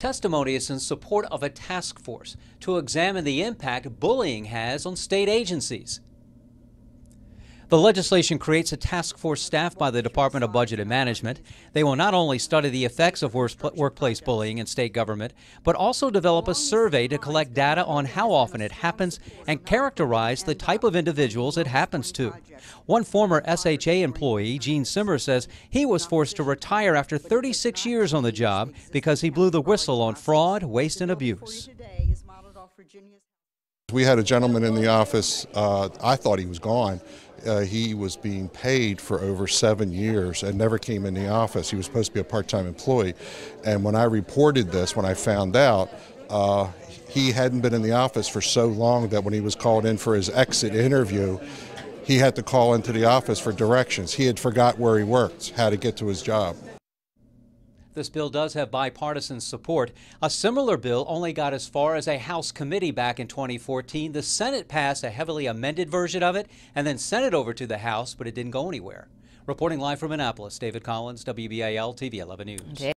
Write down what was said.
Testimony is in support of a task force to examine the impact bullying has on state agencies. The legislation creates a task force staffed by the Department of Budget and Management. They will not only study the effects of workplace bullying in state government, but also develop a survey to collect data on how often it happens and characterize the type of individuals it happens to. One former SHA employee, Gene Simmer, says he was forced to retire after 36 years on the job because he blew the whistle on fraud, waste, and abuse. We had a gentleman in the office, uh, I thought he was gone. Uh, he was being paid for over seven years and never came in the office. He was supposed to be a part time employee. And when I reported this, when I found out, uh, he hadn't been in the office for so long that when he was called in for his exit interview, he had to call into the office for directions. He had forgot where he worked, how to get to his job. This bill does have bipartisan support. A similar bill only got as far as a House committee back in 2014. The Senate passed a heavily amended version of it and then sent it over to the House, but it didn't go anywhere. Reporting live from Annapolis, David Collins, WBAL TV 11 News.